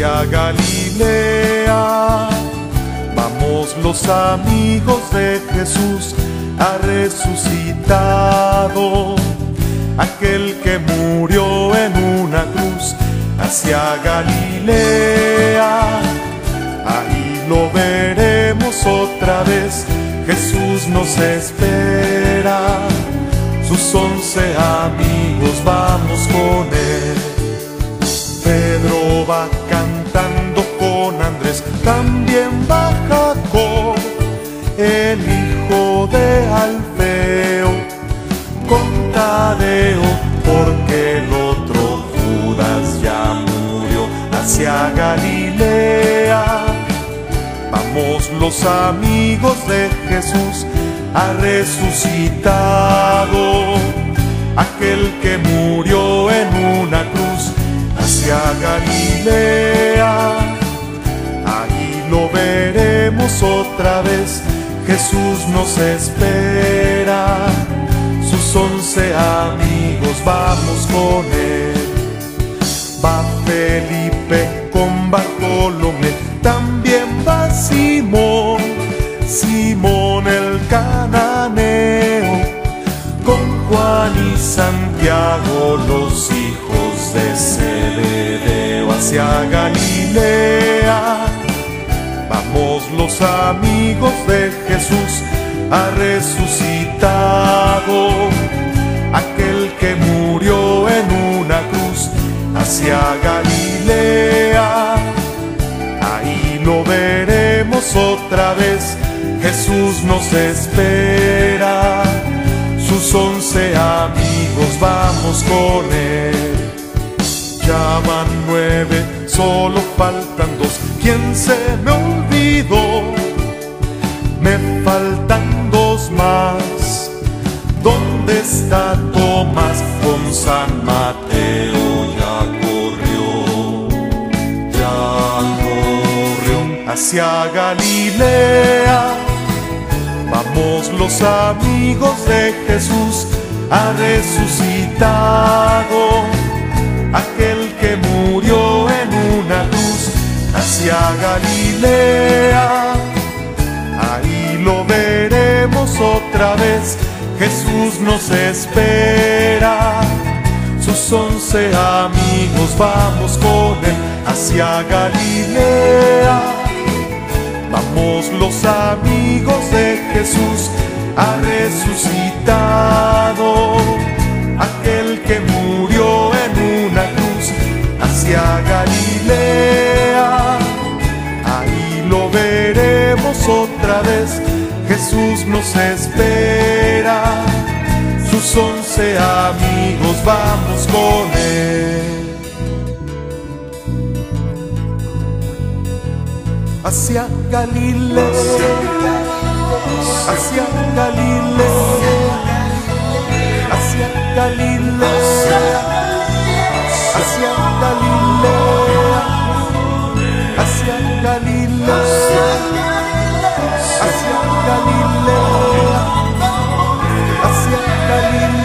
Galilea. Vamos los amigos de Jesús, ha resucitado. Aquel que murió en una cruz hacia Galilea. Ahí lo veremos otra vez, Jesús nos espera. Sus once amigos vamos con él. Pedro va también va el hijo de Alfeo, con Tadeo, porque el otro Judas ya murió hacia Galilea. Vamos los amigos de Jesús, ha resucitado, aquel que murió en una cruz hacia Galilea. Otra vez, Jesús nos espera. Sus once amigos vamos con él. Va Felipe con Bartolomé, también va Simón, Simón el cananeo, con Juan y Santiago los hijos de Zebedeo hacia Galilea. Vamos los amigos de Jesús, ha resucitado, aquel que murió en una cruz hacia Galilea. Ahí lo veremos otra vez, Jesús nos espera. Sus once amigos vamos con él. Ya van nueve, solo faltan dos. ¿Quién se me hacia Galilea. Vamos los amigos de Jesús, ha resucitado aquel que murió en una cruz hacia Galilea. Ahí lo veremos otra vez, Jesús nos espera. Sus once amigos vamos con él hacia Galilea. Vamos los amigos de Jesús, ha resucitado aquel que murió en una cruz hacia Galilea. Ahí lo veremos otra vez, Jesús nos espera. Sus once amigos vamos con él. hacia Galilea, hacia Galilea, hacia Galilea, hacia Galilea, hacia Galilea, hacia Galilea, hacia Galilea.